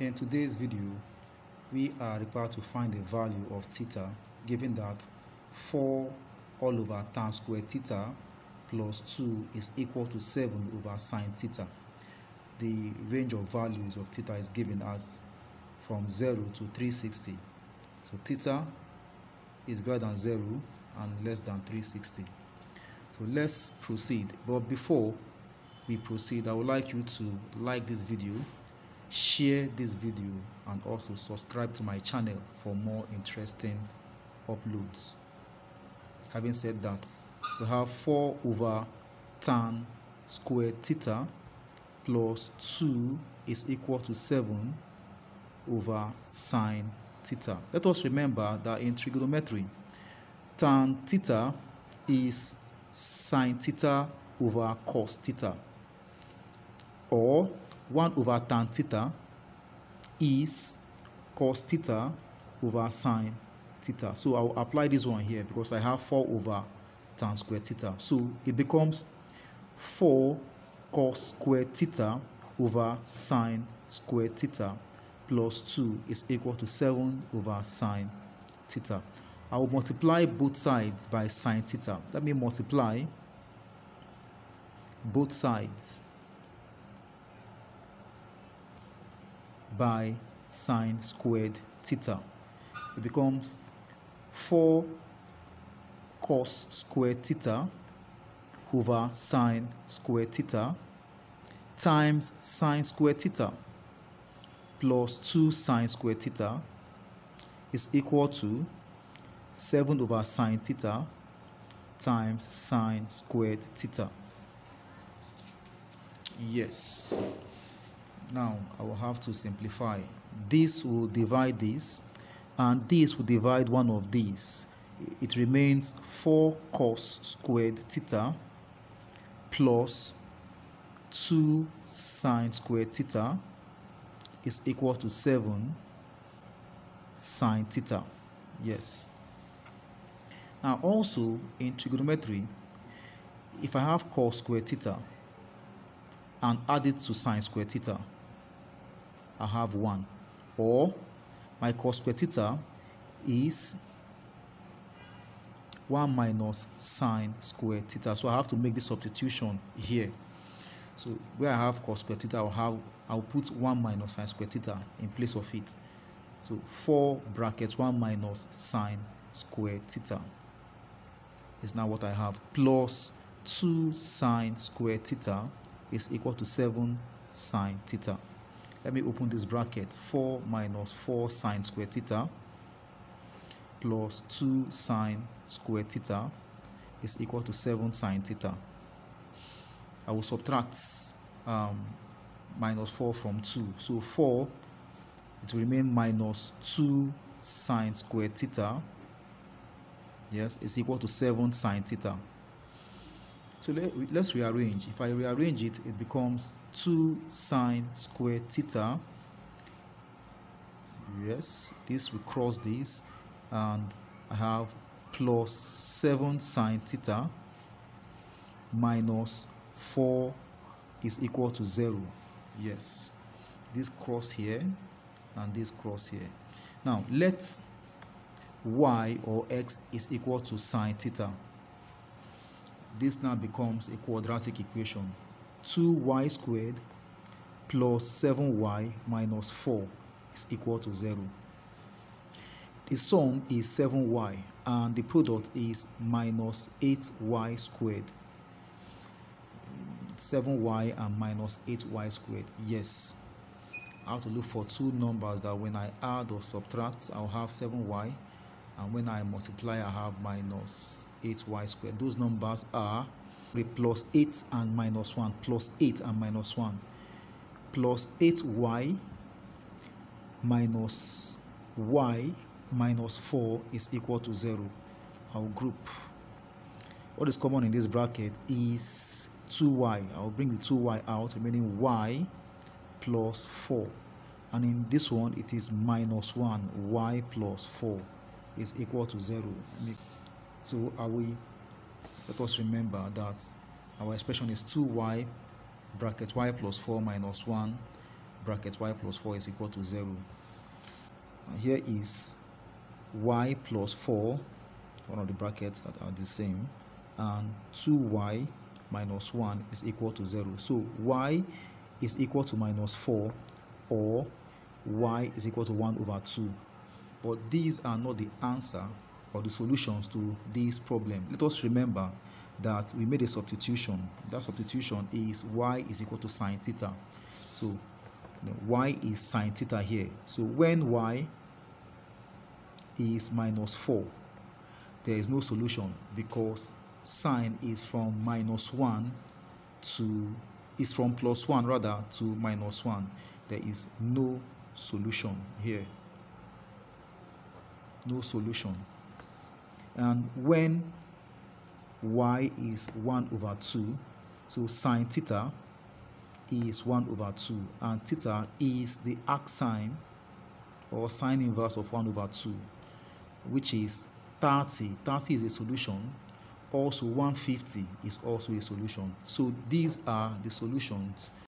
In today's video, we are required to find the value of theta given that 4 all over tan squared theta plus 2 is equal to 7 over sine theta. The range of values of theta is given as from 0 to 360. So theta is greater than 0 and less than 360. So let's proceed. But before we proceed, I would like you to like this video, share this video and also subscribe to my channel for more interesting uploads. Having said that, we have 4 over tan squared theta plus 2 is equal to 7 over sine theta. Let us remember that in trigonometry, tan theta is sine theta over cos theta or 1 over tan theta is cos theta over sine theta. So I'll apply this one here because I have 4 over tan squared theta. So it becomes 4 cos squared theta over sine squared theta plus 2 is equal to 7 over sine theta. I will multiply both sides by sine theta. Let me multiply both sides by sine squared theta. It becomes 4 cos squared theta over sine squared theta times sine squared theta plus 2 sine squared theta is equal to 7 over sine theta times sine squared theta. Yes. Now I will have to simplify. This will divide this and this will divide one of these. It remains 4 cos squared theta plus 2 sine squared theta is equal to 7 sine theta. Yes. Now also in trigonometry, if I have cos squared theta and add it to sine square theta, I have 1. Or my cos square theta is 1 minus sine square theta. So I have to make the substitution here. So where I have cos square theta, I'll have I'll put 1 minus sine square theta in place of it. So 4 brackets 1 minus sine square theta is now what I have plus 2 sine square theta is equal to 7 sine theta. Let me open this bracket 4 minus 4 sine square theta plus 2 sine square theta is equal to 7 sine theta. I will subtract um, minus 4 from 2. So 4, it will remain minus 2 sine square theta. Yes, is equal to 7 sine theta. So let, let's rearrange. If I rearrange it, it becomes 2 sine square theta. Yes, this will cross this and I have plus 7 sine theta minus 4 is equal to 0 yes this cross here and this cross here now let y or x is equal to sine theta this now becomes a quadratic equation. 2y squared plus 7y minus 4 is equal to 0 the sum is 7y and the product is minus 8y squared. 7y and minus 8y squared yes. I have to look for two numbers that when I add or subtract I'll have 7y and when I multiply I have minus 8y squared. Those numbers are plus 8 and minus 1 plus 8 and minus 1 plus 8y minus y minus 4 is equal to 0 I'll group. What is common in this bracket is 2y I'll bring the 2y out remaining y plus 4 and in this one it is minus 1 y plus 4 is equal to 0 so are we let us remember that our expression is 2y bracket y plus 4 minus 1 bracket y plus 4 is equal to 0 and here is y plus 4 one of the brackets that are the same and 2y minus 1 is equal to 0 so y is equal to minus 4 or y is equal to 1 over 2 but these are not the answer or the solutions to this problem. Let us remember that we made a substitution. That substitution is y is equal to sine theta. So y is sine theta here. So when y is minus 4 there is no solution because sine is from minus 1 to is from plus 1 rather to minus 1 there is no solution here. No solution and when y is 1 over 2 so sine theta is 1 over 2 and theta is the arc sine or sine inverse of 1 over 2 which is 30 30 is a solution. Also 150 is also a solution. So these are the solutions